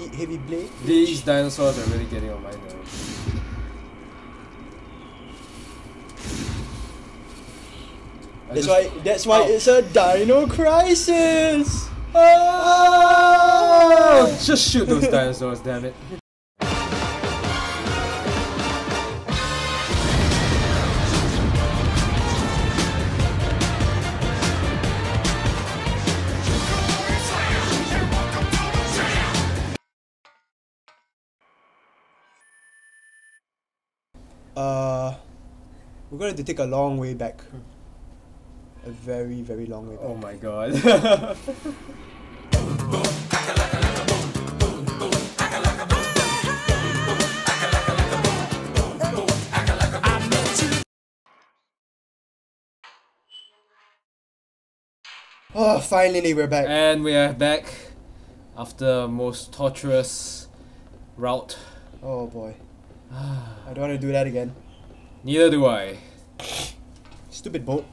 eat heavy blade. These dinosaurs are really getting on my nerves. I That's just- why. That's why Ow. it's a Dino Crisis. Oh! Just shoot those dinosaurs, damn it. Uh, we're going to take a long way back. A very, very long way back. Oh my god. Oh, finally we're back. and we are back after most torturous route. Oh boy. I don't want to do that again. Neither do I. Stupid boat.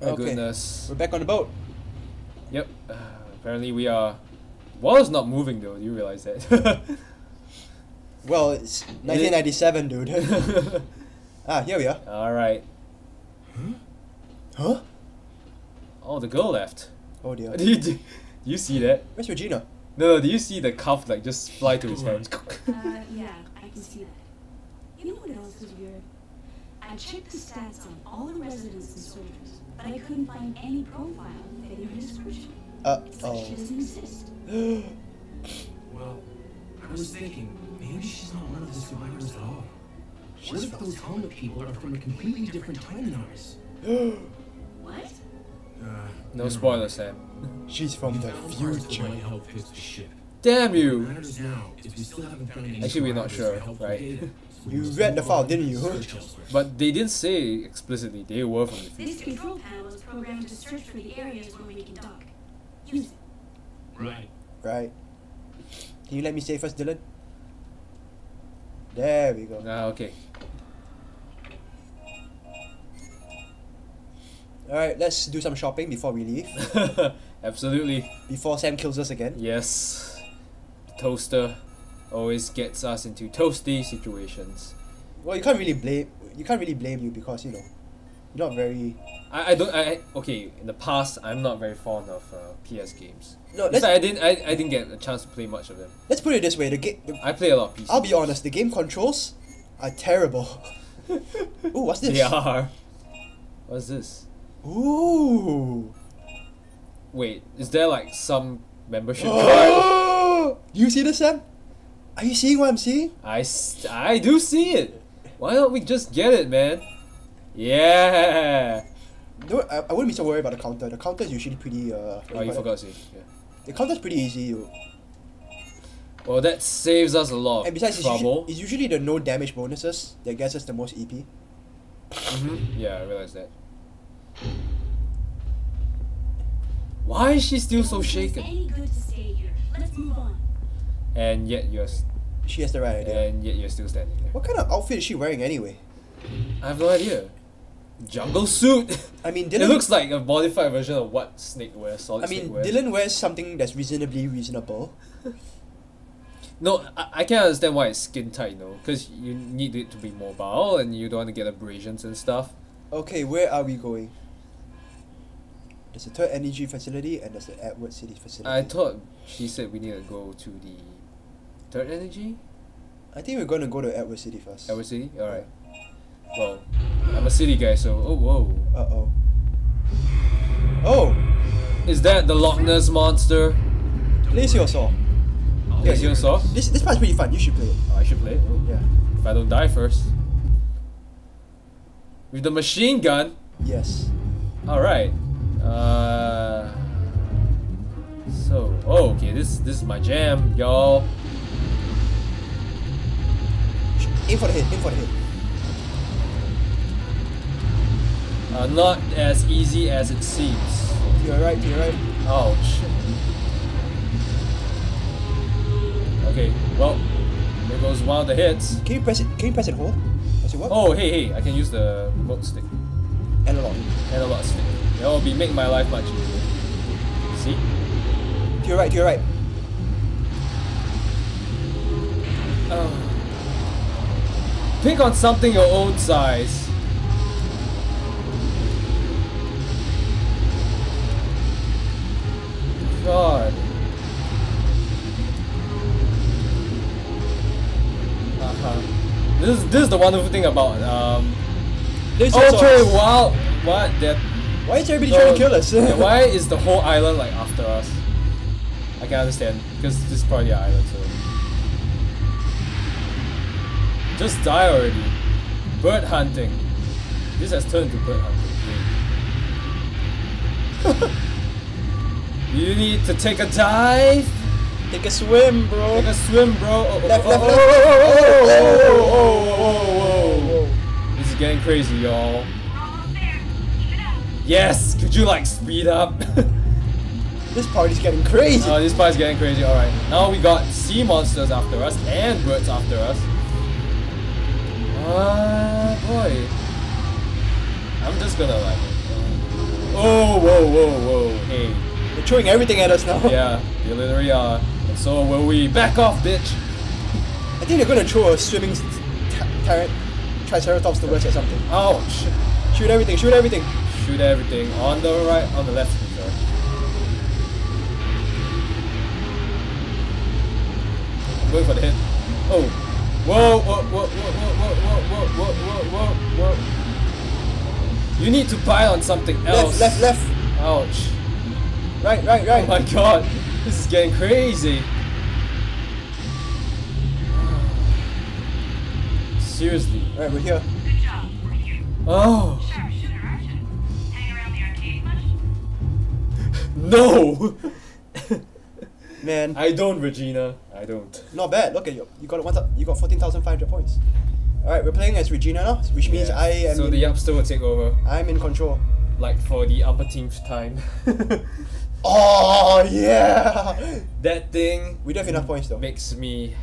My Okay. goodness. We're back on the boat. Yep. Uh, apparently we are. Water's not moving though. Do you realize that? Well, it's 1997, dude. ah, here we are. All right. Huh? Huh? Oh, the girl left. Oh dear. Do you, do you see that? Where's Regina? No, no. Do you see the cuff like just fly to his hands? Uh, yeah, I can see that. You know what else is weird? I checked the stats on all the residents and soldiers, but I couldn't find any profile fitting her description. Uh It's like she oh. doesn't exist. Well, I was thinking, maybe she's not one of the survivors at all. What if those helmet people are from a completely different time than ours? What? No spoilers, Sam. She's from the Found parts that future. might help fix the ship. Damn you! matters now is we still haven't found any Actually, we're not sure, right? You read the file, didn't you? But they didn't say explicitly they were from the future. This control panel is programmed to search for the areas where we can dock. Use it. Right. Right. Can you let me say first, Dylan? There we go. Ah, okay. Alright, let's do some shopping before we leave. Absolutely. Before Sam kills us again. Yes. The Tohster always gets us into toasty situations. Well, you can't really blame. You can't really blame you because you know, you're not very. I, I don't I okay in the past I'm not very fond of uh, PS games. No, let's I didn't I, I didn't get a chance to play much of them. let's put it this way: the game. I play a lot of PC. I'll be honest. The game controls are terrible. Ooh, what's this? They are. What's this? Ooh. Wait, is there like some membership card? Do you see this, Sam? Are you seeing what I'm seeing? I, I do see it. Why don't we just get it, man? Yeah. No, I, I wouldn't be so worried about the counter. The counter is usually pretty. Uh, Oh, you forgot to say. Yeah. The counter's pretty easy. Well, that saves us a lot And of besides, it's usually, it's usually the no damage bonuses that gets us the most EP. hmm Yeah, I realized that. Why is she still so It's shaken? any good to stay here. Let's move on. And yet you're, s- She has the right idea. and yet you're still standing there. What kind of outfit is she wearing anyway? I have no idea. Jungle suit. I mean, Dylan, it looks like a modified version of what Snake wears. Solid I mean, Snake wears. Dylan wears something that's reasonably reasonable. No, I, I can't understand why it's skin tight, you know, because you need it to be mobile and you don't want to get abrasions and stuff. Okay, where are we going? There's a third energy facility and there's the Edward City facility. I thought she said we need to go to the third energy. I think we're gonna go to Edward City first. Edward City. All right. Well, I'm a city guy, so oh whoa. Uh oh. Oh, Is that the Loch Ness monster? Plesiosaur. Yes, you saw. This this part's pretty fun. You should play it. Oh, I should play it. Oh, Yeah. If I don't die first. With the machine gun. Yes. All right. Uh. So, oh, okay. This this is my jam, y'all. Aim for the hit. Aim for the hit. Uh, not as easy as it seems. To your right. To your right. Ouch. Okay, well, there goes one of the hits. Can you press it? Can you press it hold? Does it work? Oh, hey, hey, I can use the remote stick. Analog. Analog stick. That will be make my life much easier. See? To your right, to your right. Oh. Pick on something your own size. God. Uh-huh. This is, this is the wonderful thing about um, this Ultra Wild what that why is everybody trying to kill us? yeah, why is the whole island like after us? I can understand because this is probably the island so just die already. Bird hunting. This has turned to bird hunting. you need to take a dive. Take a swim, bro. Take a swim, bro. Oh, oh, Left, oh, left, oh, oh, oh, oh, oh, Whoa, oh, oh. This is getting crazy, y'all. Yes, could you like speed up? This party's getting crazy. oh, this party's getting crazy. Alright, now we got sea monsters after us and birds after us. Ah, boy. I'm just gonna like. uh, Oh, whoa, whoa, whoa. Hey. They're throwing everything at us now. Yeah, they literally are. And so will we. Back off, bitch! I think they're gonna throw a swimming s- t- tyrant triceratops towards us or something. Ouch! Shoot everything, shoot everything. Shoot everything. On the right, on the left, sorry. I'm going for the hit. Oh. Whoa, whoa, whoa, whoa, whoa, whoa, whoa, whoa, whoa, whoa. You need to buy on something else. Left, left, left. Ouch. Right, right, right. Oh right. my god. This is getting crazy. Seriously. Alright, we're here. Good job. We're here. Oh. Sharpshooter, No! Man, I don't, Regina. I don't. not bad. Look at you. You got one. You got fourteen thousand five hundred points. Alright, we're playing as Regina now, which means Yeah. I am. So in, the Yapster will take over, I'm in control. like for the umpteenth time. Oh yeah. that thing We don't have enough points though. makes me.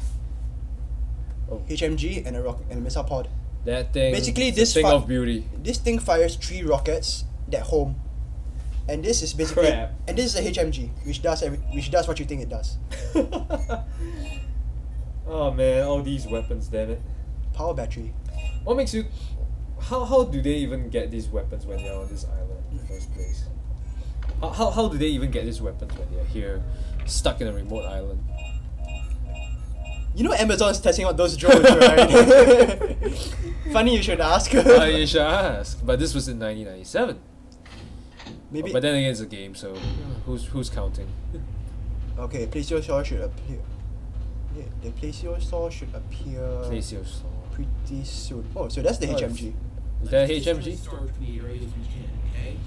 Oh. HMG and a rock and a missile pod. That thing. Basically, this thing of beauty. This thing fires three rockets that home, and this is basically Crap. and this is a HMG, which does every which does what you think it does. oh man, all these weapons, damn it. Power battery. What makes you? How how do they even get these weapons when they're on this island in the first place? How how, how do they even get these weapons when they're here, stuck in a remote island? You know Amazon's testing out those drones, right? Funny you should ask. Her. you should ask, but this was in 1997. Maybe. But then again, it's a game, so who's who's counting? Okay, Plesiosaur should appear. Yeah, the Plesiosaur should appear Plesiosaur. pretty soon. Oh, so that's the Oh, HMG. Is that HMG? Start from the areas okay?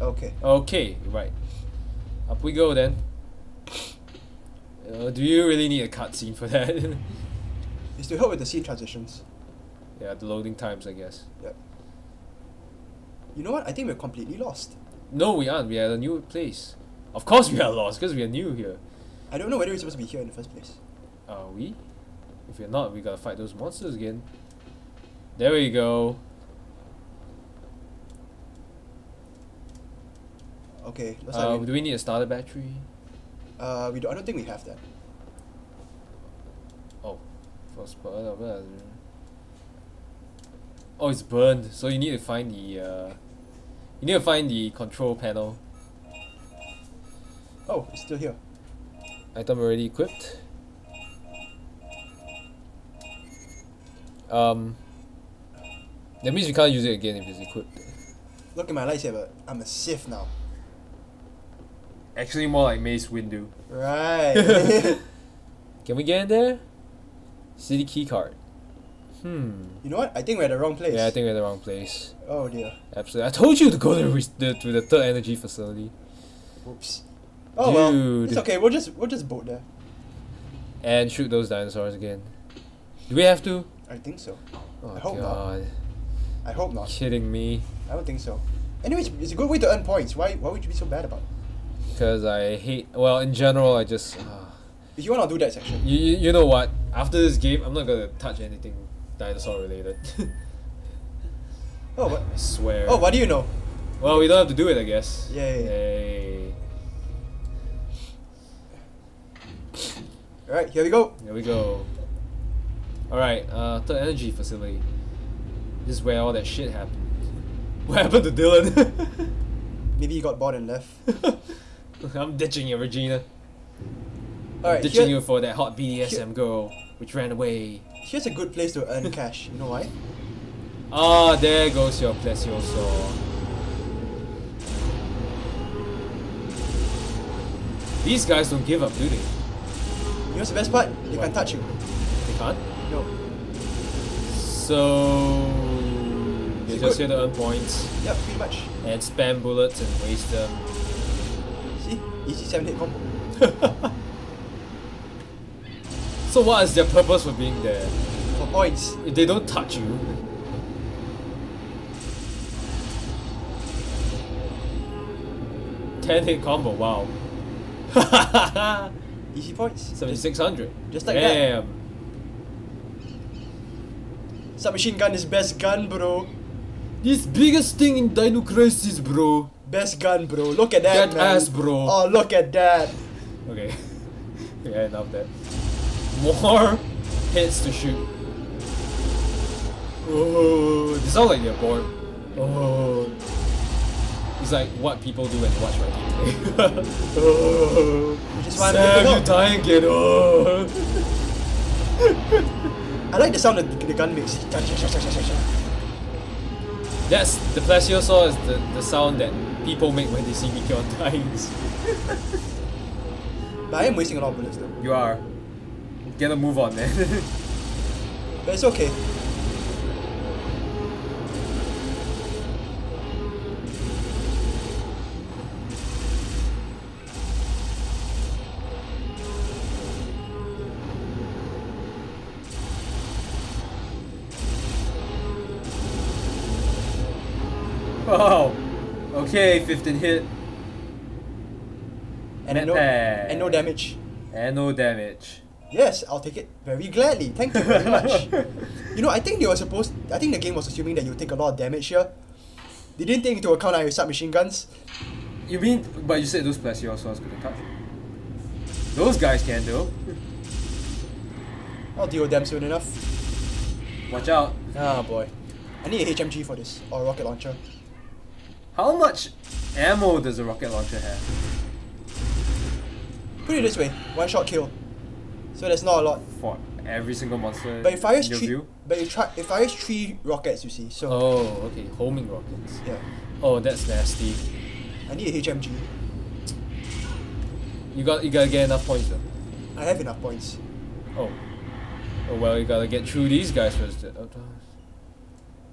Okay. Okay, right. Up we go then. Uh, do you really need a cutscene for that? It's to help with the scene transitions. yeah, the loading times, I guess. Yep. You know what? I think we're completely lost. No, we aren't. We are at a new place. Of course, we are lost because we are new here. I don't know whether we're supposed to be here in the first place. Are we? If we're not, we gotta fight those monsters again. There we go. Okay, looks Uh, do we need a starter battery? uh, we don't, I don't think we have that. Oh, first part of it. Oh, it's burned. So you need to find the. Uh, you need to find the control panel. Oh, it's still here. Item already equipped. Um. That means you can't use it again if it's equipped. Look at my lightsaber. I'm a Sith now. Actually, more like Mace Windu. Right. Can we get in there? City key card. Hmm. you know what? I think we're at the wrong place. Yeah, I think we're at the wrong place. Oh dear. Absolutely. I told you to go to, the, to the third energy facility. Oops. Oh well. It's okay. We'll just we'll just boat there. And shoot those dinosaurs again. Do we have to? I think so. Oh I hope not. god. I hope not. Kidding me. I don't think so. Anyways, it's a good way to earn points. Why why would you be so bad about it? Because I hate. Well, in general, I just. Uh, If you wanna do that section. you, you, you know what? After this game, I'm not gonna touch anything dinosaur related. Oh what I swear. oh what do you know? Well, we don't have to do it, I guess. Yay. Yay. Alright, here we go. Here we go. Alright, uh, third energy facility. This is where all that shit happened. What happened to Dylan? Maybe he got bored and left. I'm ditching you, Regina. Alright, ditching here, you for that hot BDSM here- girl which ran away. here's a good place to earn cash. You know why? Ah, there goes your Plesiosaur. These guys don't give up, do they? You know what's the best part? They What? can't touch you. They can't. No. So you're just good. here to earn points Yep, pretty much. and spam bullets and waste them. See? Easy 7 hit combo. so what is their purpose for being there? For points. If they don't touch you. Ten hit combo, wow. Easy points. Seventy six hundred. Just like that. Damn. Submachine gun is best gun, bro. This biggest thing in Dino Crisis, bro. Best gun, bro. Look at that, That man. ass, bro. Oh, look at that. Okay. yeah, enough that. More hits to shoot. Oh, they sound like they're bored. Oh. It's like what people do when they watch my gameplay. oh. Which is why Sam, gonna you dying again. Oh. I like the sound that the, the gun makes. That's the plesiosaur is the, the sound that people make when they see me kill dying. But I am wasting a lot of bullets though. You are. Get a move on, man. But it's okay. wow. Okay, 15 hit. And Net no, and no damage. And no damage. Yes, I'll take it very gladly. Thank you very much. you know, I think they were supposed. I think the game was assuming that you take a lot of damage here. They didn't take into account I submachine guns. You mean, but you said those plesiosaurs couldn't touch. Those guys can though. I'll deal with them soon enough. Watch out. Ah boy, I need a HMG for this or a rocket launcher. How much ammo does a rocket launcher have? Put it this way, one shot kill. So there's not a lot. For every single monster But it fires in your three. view? But it, try, it fires three rockets. You see, so Oh, okay. Homing rockets. yeah, Oh, that's nasty. I need a HMG. You got you gotta get enough points though. I have enough points. Oh. Oh well, you gotta get through these guys first. Oh,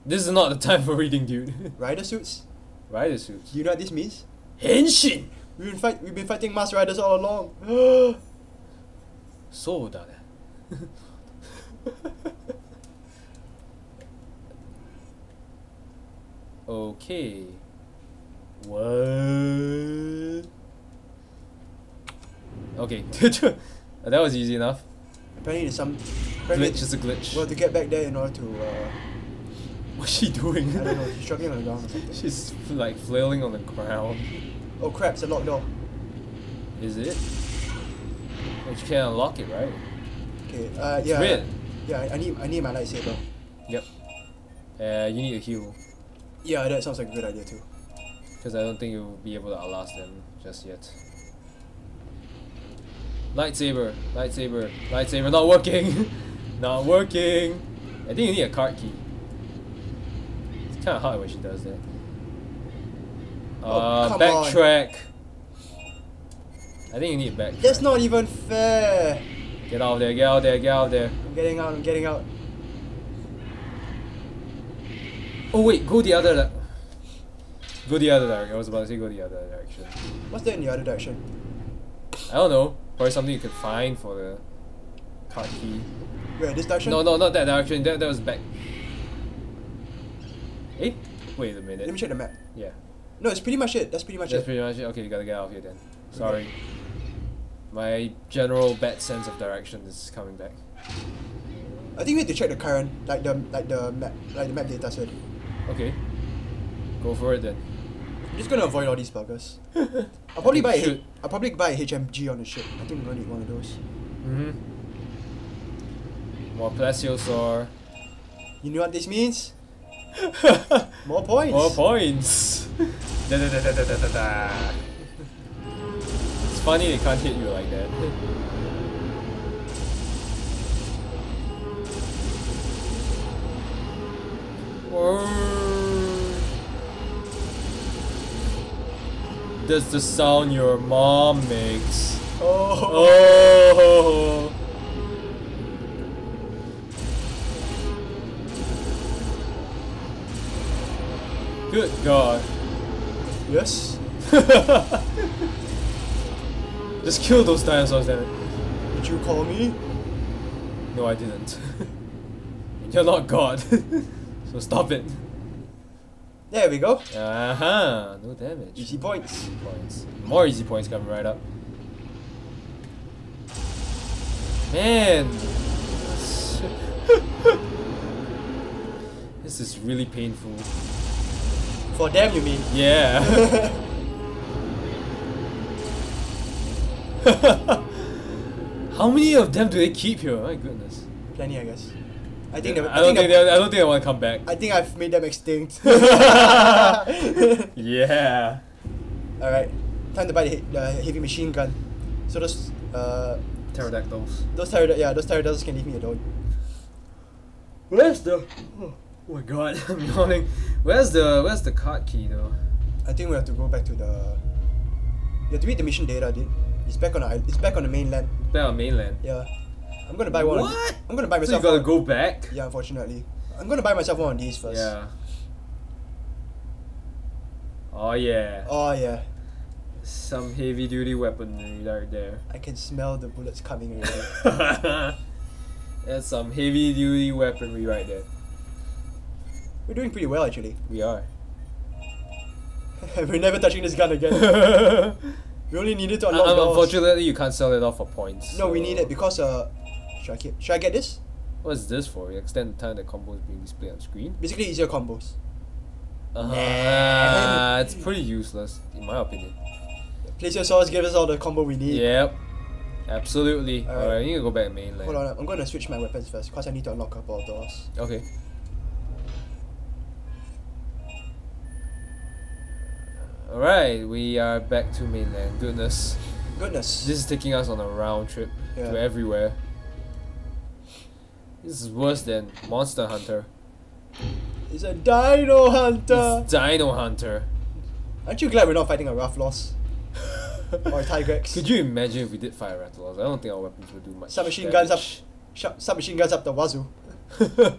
This is not the time for reading, dude. Rider suits. Rider suits. Do you know what this means? Henshin. We've been fight. We've been fighting masked riders all along. そうだね。okay. What? Okay. that was easy enough. Apparently, there's some. Apparently, Glitch is a glitch. well, to get back there in order to. Uh, What's she doing? I don't know. She's struggling on the ground or something. She's like flailing on the ground. Oh crap! It's a locked door. Is it? But you can't unlock it, right? Okay. Uh, yeah. red. Yeah. I- need. I need my lightsaber. Yep. Uh, you need a heal. Yeah, that sounds like a good idea too. Because I don't think you'll be able to outlast them just yet. Lightsaber, lightsaber, lightsaber, not working! not working! I think you need a card key. It's kind of hard when she does that. Oh, Uh, backtrack. I think you need backtrack. That's not even fair. Get out of there, get out of there, get out of there. I'm getting out. I'm getting out. Oh wait, go the other Go the other direction. I was about to say go the other direction. What's there in the other direction? I don't know. Probably something you could find for the card key. Where this direction? No, no, not that direction. That, that was back. Eh? Wait a minute. Let me check the map. Yeah. No, it's pretty much it. That's pretty much That's it. That's pretty much it. Okay, you gotta get out of here then. Sorry. My general bad sense of direction is coming back. I think we need to check the current, like the like the map, like the map data said. Okay. Go for it then. I'm just gonna avoid all these buggers. I'll probably buy a, I'll probably buy a HMG on the ship. I think we're gonna need one of those. Mm-hmm. More Plesiosaur. You know what this means? More points. More points. da, da, da, da, da, da, da. It's funny they can't hit you like that. That's the sound your mom makes. Oh. Oh. Good God. Yes. Just kill those dinosaurs, damn it. Did you call me? No, I didn't. You're not God. so stop it. There we go. Uh huh. No damage. Easy points. Easy points. More easy points coming right up. Man. this is really painful. For them, you mean? Yeah. How many of them do they keep here? My goodness. Plenty, I guess. I think. I, they- I don't think. think they- they, I don't think I want to come back. I think I've made them extinct. yeah. Alright, time to buy the, the heavy machine gun. So those uh Pterodactyls. those pterod yeah those pterodactyls can leave me alone. Where's the? Oh my god, I'm yawning. Where's the where's the card key though? I think we have to go back to the. You have to read the mission data, dude. It's back on the it's back on the mainland. Back on mainland. Yeah, I'm gonna buy one. What? I'm gonna buy myself. So you gotta one. go back? Yeah, unfortunately, I'm gonna buy myself one of these first. Yeah. Oh yeah. Oh yeah, Some heavy duty weaponry right there. I can smell the bullets coming already. That's some heavy duty weaponry right there. We're doing pretty well actually. We are. We're never touching this gun again. we only needed to Un- unlock doors. unfortunately, you can't sell it off for points. No, we so- need it because uh, should I keep? Should I get this? What is this for? You extend the time the combo is being displayed on screen. Basically, easier combos. Uh, Nah. it's pretty useless, in my opinion. Plesiosaurs, give us all the combo we need. Yep. Absolutely. Alright. Alright, you need to go back mainland. Hold on, I'm going to switch my weapons first because I need to unlock a couple of doors. Okay. Alright, we are back to mainland. Goodness. Goodness. This is taking us on a round trip Yeah. to everywhere. This is worse than Monster Hunter. It's a Dino Hunter. It's Dino Hunter. Aren't you glad we're not fighting a Rathalos or a Tigrex? Could you imagine if we did fight Rathalos? I don't think our weapons would do much. Submachine guns up, submachine guns up the wazoo.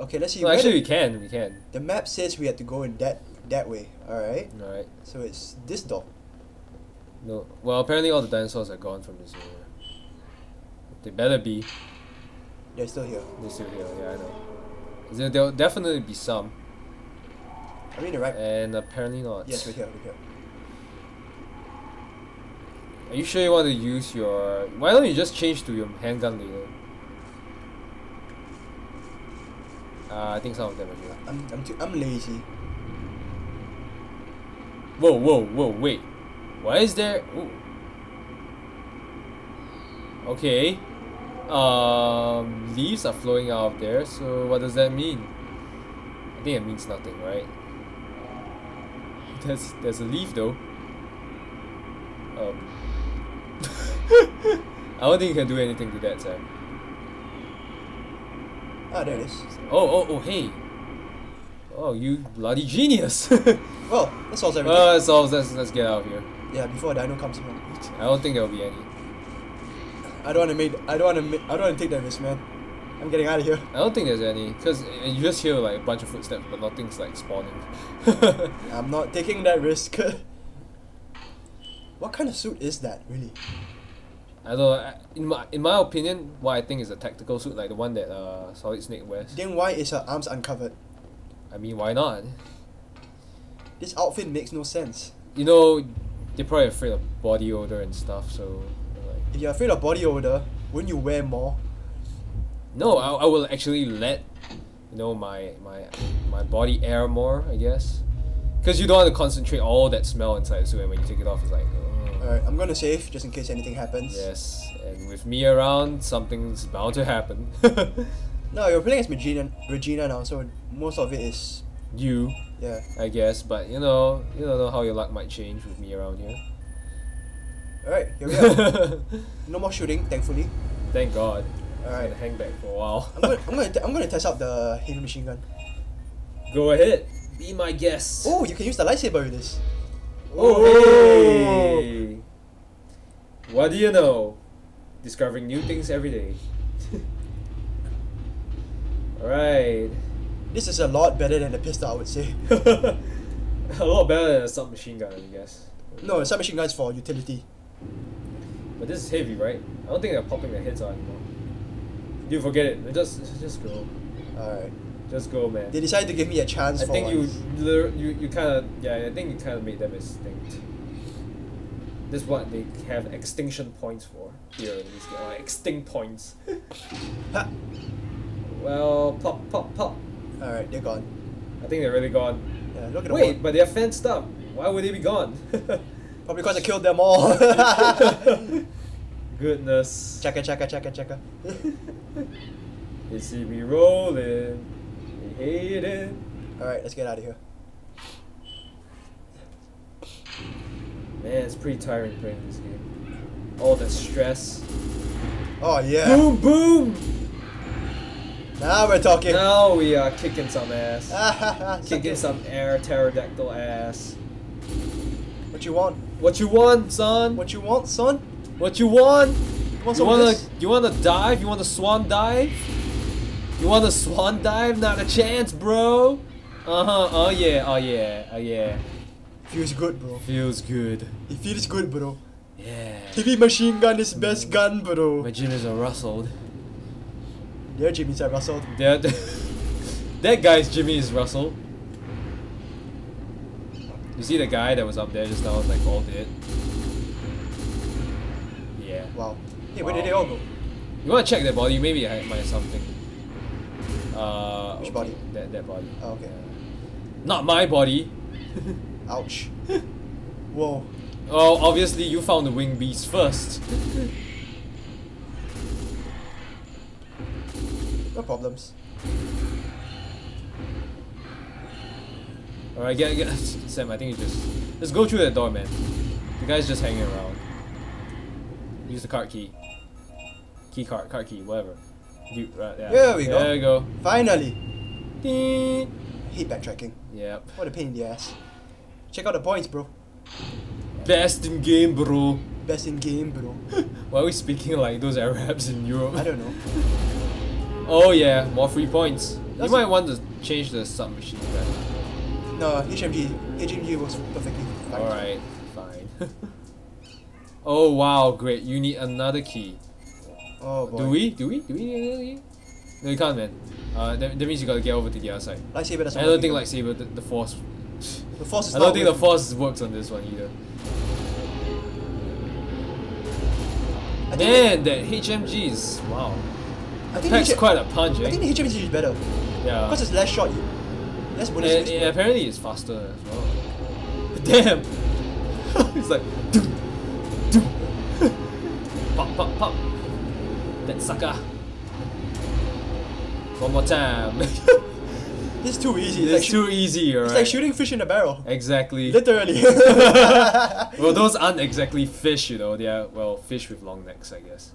Okay, let's see. no, actually, we can. We can. the map says we had to go in that that way. All right. Alright. So it's this door. No. Well, apparently all the dinosaurs are gone from this area. They better be. They're still here. They're still here. Yeah, I know. There, there'll definitely be some, I mean, right? and apparently not. yes, we're here. We're here. Are you sure you want to use your? Why don't you just change to your handgun later? Uh, I think some of them are here. I'm I'm too, I'm lazy. Whoa, whoa, whoa! Wait, why is there? Ooh. Okay. Um, leaves are flowing out of there. So what does that mean? I think it means nothing, right? There's there's a leaf though. Um. I don't think you can do anything to that, Sam. Ah, there it is. Oh, oh, oh, hey. Oh, you bloody genius. Well, that solves everything. uh, so let's let's get out of here. yeah, before Dino comes in. I don't think there'll be any. I don't want to make. I don't want to. I don't want to take that risk, man. I'm getting out of here. I don't think there's any, cause you just hear like a bunch of footsteps, but nothing's like spawning. I'm not taking that risk. what kind of suit is that, really? I don't know. In my in my opinion, what I think is a tactical suit, like the one that uh Solid Snake wears. Then why is her arms uncovered? I mean, why not? This outfit makes no sense. You know, they're probably afraid of body odor and stuff. So, like, If you're afraid of body odor, wouldn't you wear more? no, I, I will actually let you know my my my body air more. I guess, because you don't want to concentrate all that smell inside the suit, and when you take it off, it's like. ugh. Alright, I'm gonna save just in case anything happens. Yes, and with me around, something's bound to happen. No, you're playing as Regina, Regina now, so most of it is you, yeah. I guess, but you know, you don't know how your luck might change with me around here. Alright, here we are. no more shooting, thankfully. Thank God. Alright. hang back for a while. I'm gonna I'm gonna I'm gonna test out the heavy machine gun. Go ahead, be my guest. Oh, you can use the lightsaber with this. Oh, hey! What do you know? Discovering new things every day. Alright. This is a lot better than the pistol, I would say. a lot better than a submachine gun, I guess. No, submachine gun is for utility. But this is heavy, right? I don't think they're popping their heads out anymore. You forget it. Just, just go. Alright. Just go, man. They decided to give me a chance I think you, you, you kind of, yeah. I think you kind of made them extinct. This is what they have extinction points for here in this game. Like extinct points. Well, pop, pop, pop. Alright, they're gone. I think they're really gone. Yeah, look at Wait, but they're fenced up. Why would they be gone? Probably because I killed them all. Goodness. chaka chaka chaka chaka. They see me rolling. They hate it. Alright, let's get out of here. Man, it's pretty tiring playing this game. All the stress. Oh yeah. Boom, boom! Now we're talking. Now we are kicking some ass. kicking some air pterodactyl ass. What you want? What you want, son? What you want, son? What you want? You want, you wanna, you wanna dive? You wanna swan dive? You wanna swan dive? Not a chance, bro. Uh huh. Oh yeah. Oh yeah. Oh yeah. Feels good, bro. Feels good. It feels good, bro. Yeah. Heavy machine gun is best gun, bro. My Jimmys are rustled. There, Jimmys said Russell. That that guy's Jimmy is Russell. You see the guy that was up there just now, like all dead. Yeah. Wow. Hey, where did they all go? You wanna check that body? Maybe I might have something. Uh, Which okay, body? That that body. Oh, okay. Not my body. Ouch. Whoa. Oh, obviously you found the wing beast first. No problems. Alright, get get Sam. I think you just let's go through that door, man. The guy's just hanging around. Use the card key. Key card, card key, whatever. You, right, yeah. There we go. There we go. Finally. Ding. I hate backtracking. Yep. What a pain in the ass. Check out the points, bro. Best in game, bro. Best in game, bro. Why are we speaking like those Arabs in Europe? I don't know. Oh yeah, more free points. You might want to change the submachine gun. No, HMG. HMG works perfectly fine. Alright, fine. oh wow, great. You need another key. Oh boy. Do we? Do we? Do we need another key? No, you can't, man. Uh, that, that means you gotta get over to the other side. Lightsaber doesn't I don't think lightsaber, the, the force. The force is I don't think the force works on this one either. Man, that HMG is wow. I think Packs H- quite a punch, I eh? think the HMG is better. Yeah. Because it's less shot. you- Less And, bullets. and apparently it's faster as well. Damn! it's like doom, doom. pop, pop, pop. That sucker. One more time. It's too easy. It's, it's shoo- too easy, alright? it's like shooting fish in a barrel. Exactly. Literally. well, those aren't exactly fish, you know. They are well fish with long necks, I guess.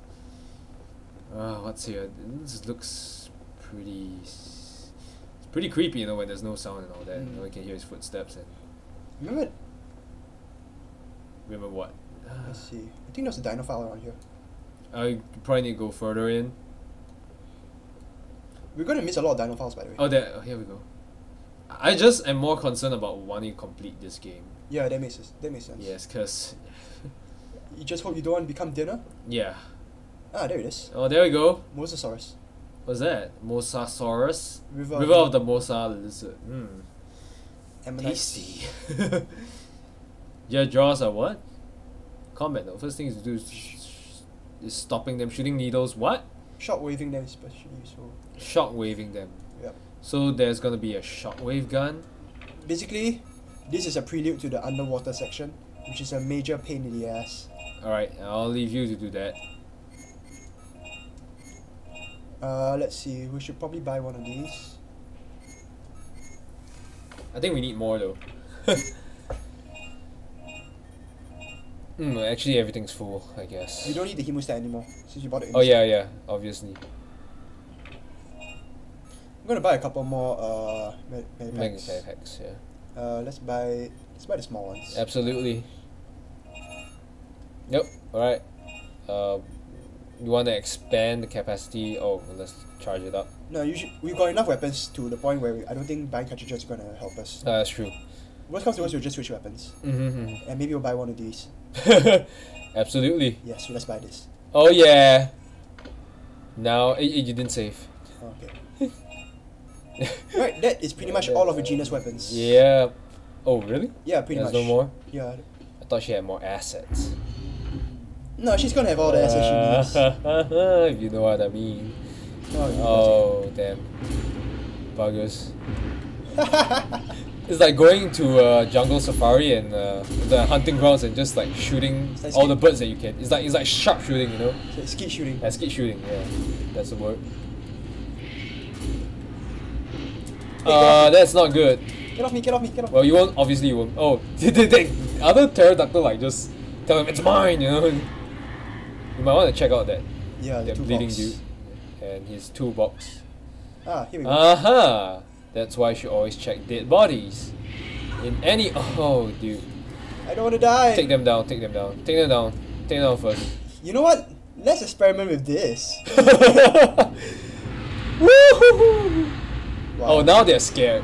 Uh, what's here? This looks pretty. It's pretty creepy, you know, when there's no sound and all that. Mm. You know, we can hear his footsteps and Remember? remember what? Let's see. I think there's a dino file around here. I probably need to go further in. We're gonna miss a lot of dino files, by the way. Oh, there. Oh, here we go. I just am more concerned about wanting to complete this game. Yeah, that makes sense. That makes sense. Yes, cause You just hope you don't want to become dinner. yeah. Ah, there it is. Oh, there we go. Mosasaurus. What's that? Mosasaurus. River. River of the Mosa lizard. Mm. Ammonite. Tasty. Your jaws are what? Combat though. First thing is to do is, is stopping them shooting needles. What? Shock waving them especially. So Shock waving them. Yep. So there's gonna be a shockwave gun. basically, this is a prelude to the underwater section. which is a major pain in the ass. Alright, I'll leave you to do that. Uh, let's see. We should probably buy one of these. I think we need more though. Hmm, actually everything's full, I guess. You don't need the hemostat anymore since you bought it. Oh yeah, yeah, obviously. I'm gonna buy a couple more uh med, med Mega packs. packs, yeah. Uh, let's buy let's buy the small ones. Absolutely. Yep, alright. Uh, you want to expand the capacity? Oh, let's charge it up. No, you should, we've got enough weapons to the point where we, I don't think buying cartridges is gonna help us. Uh, that's true. Worst comes to worst, we'll just switch weapons, Mm-hmm. and maybe we'll buy one of these. Absolutely. Yes, so let's buy this. Oh yeah. Now, eh, eh, you didn't save. Okay. right, that is pretty much all of Regina's weapons. Yeah. Oh really? Yeah, pretty There's much. no more. Yeah. I thought she had more assets. No, she's gonna have all the assets she needs. if you know what I mean. Oh, Oh damn. Buggers. It's like going to uh, jungle safari and uh, the hunting grounds and just like shooting like all the birds that you can. It's like it's like sharp shooting, you know. It's skeet shooting. Yeah, skeet shooting. Yeah, that's the word. Uh, that's not good. Get off me, get off me, get off me. Well, you won't. Obviously, you won't. Oh, did did the other pterodactyl like just tell him it's mine? You know. You might want to check out that Yeah, that bleeding box. dude and his toolbox. Ah, here we go. Uh huh. That's why you should always check dead bodies. In any. Oh, dude. I don't wanna die. Take them down. Take them down. Take them down. Take them down first. You know what? Let's experiment with this. Woohoo! Wow. Oh, now they're scared.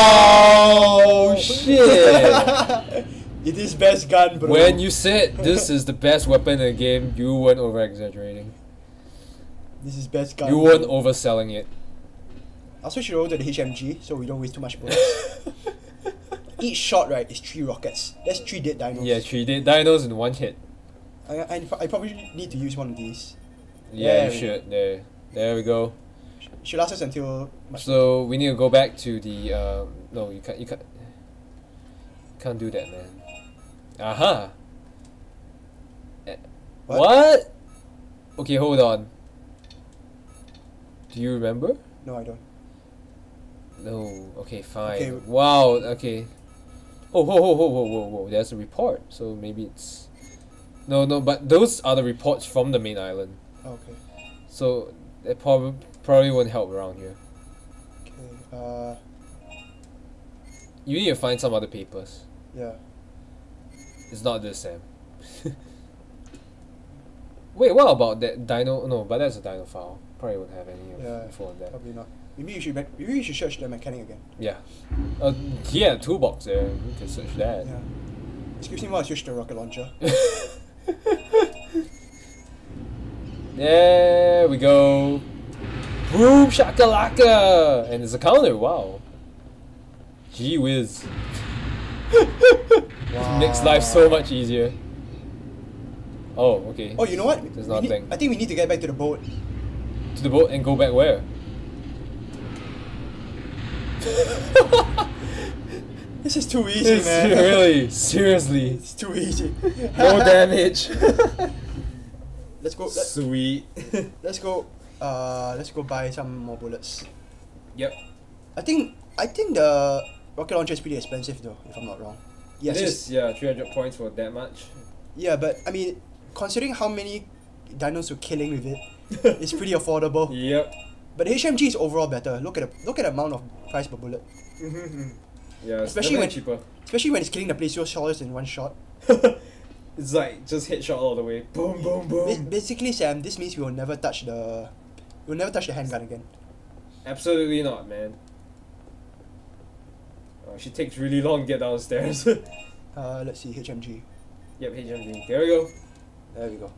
Wow! shit. It is best gun, bro. When you said this is the best weapon in the game, you weren't over exaggerating. This is best gun. You weren't overselling it. I'll switch it over to the HMG so we don't waste too much bullets. Each shot, right, is three rockets. That's three dead dinos. yeah, three di- dinos in one hit. I, I, I probably need to use one of these. Yeah, There you we should. There, there we go. Should last us until. So we need to go back to the. Uh, no, you can't. You can't. Can't do that, man. Aha. Eh, What? what? Okay, hold on. Do you remember? No, I don't. No. Okay, fine. Okay. Wow. Okay. Oh, whoa, whoa, whoa, whoa, whoa, whoa! There's a report. So maybe it's. No, no, but those are the reports from the main island. Okay. So it probably probably won't help around here. Okay. Uh, You need to find some other papers. yeah. It's not this, Sam. Wait, what about that dino? No, but that's a dino file. Probably won't have any of Yeah. on that. Probably not. Maybe you should. Maybe you should search the mechanic again. Yeah. Uh, yeah, toolbox there. You can search that. Yeah. Excuse me while I switch to rocket launcher. there we go. Boom shakalaka! And it's a counter, wow. Gee whiz. Makes life so much easier. Oh, okay. Oh, you know what? There's We need- nothing. I think we need to get back to the boat. To the boat and go back where? This is too easy, It's man. really, seriously. It's too easy. No damage. Let's go. Let, Sweet. let's go. Uh, let's go buy some more bullets. yep. I think. I think the rocket launcher is pretty expensive though, if I'm not wrong. Yes. it's- yeah, 300 points for that much. Yeah, but I mean, considering how many dinos we're killing with it, it's pretty affordable. Yep. But HMG is overall better. Look at the look at the amount of price per bullet, mm-hmm. Yeah, Especially when- cheaper. especially when it's killing the plesiosaurus in one shot. it's like just headshot all the way. Boom, boom, Ba- basically, Sam, this means we will never touch the, we'll never touch the handgun again. Absolutely not, man. Oh, she takes really long to get downstairs. Uh, let's see HMG. yep, HMG. There we go. There we go.